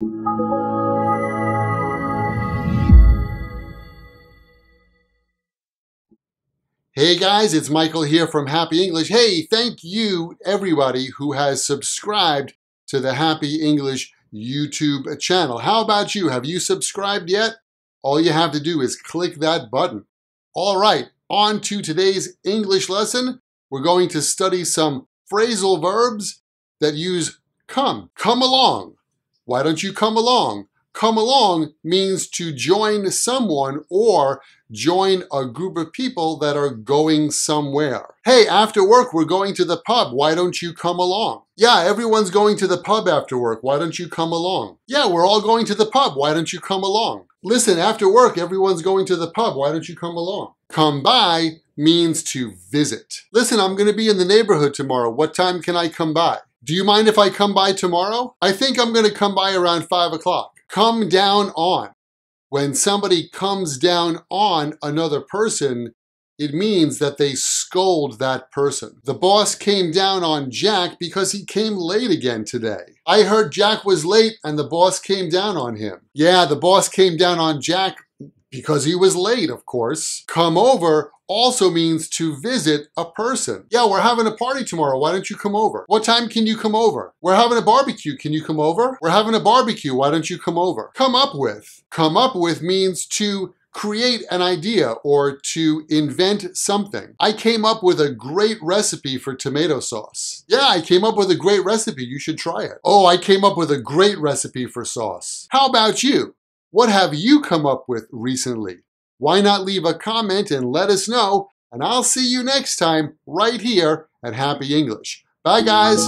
Hey guys, it's Michael here from Happy English. Hey, thank you everybody who has subscribed to the Happy English YouTube channel. How about you? Have you subscribed yet? All you have to do is click that button. All right, on to today's English lesson. We're going to study some phrasal verbs that use come. Come along. Why don't you come along? Come along means to join someone or join a group of people that are going somewhere. Hey, after work, we're going to the pub. Why don't you come along? Yeah, everyone's going to the pub after work. Why don't you come along? Yeah, we're all going to the pub. Why don't you come along? Listen, after work, everyone's going to the pub. Why don't you come along? Come by means to visit. Listen, I'm going to be in the neighborhood tomorrow. What time can I come by? Do you mind if I come by tomorrow? I think I'm going to come by around 5 o'clock come down on. When somebody comes down on another person, it means that they scold that person. The boss came down on Jack because he came late again today. I heard Jack was late and the boss came down on him. Yeah, the boss came down on Jack because he was late, of course. Come over also means to visit a person. Yeah, we're having a party tomorrow. Why don't you come over? What time can you come over? We're having a barbecue. Can you come over? We're having a barbecue. Why don't you come over? Come up with. Come up with means to create an idea or to invent something. I came up with a great recipe for tomato sauce. Yeah, I came up with a great recipe. You should try it. Oh, I came up with a great recipe for sauce. How about you? What have you come up with recently? Why not leave a comment and let us know? And I'll see you next time right here at Happy English. Bye, guys.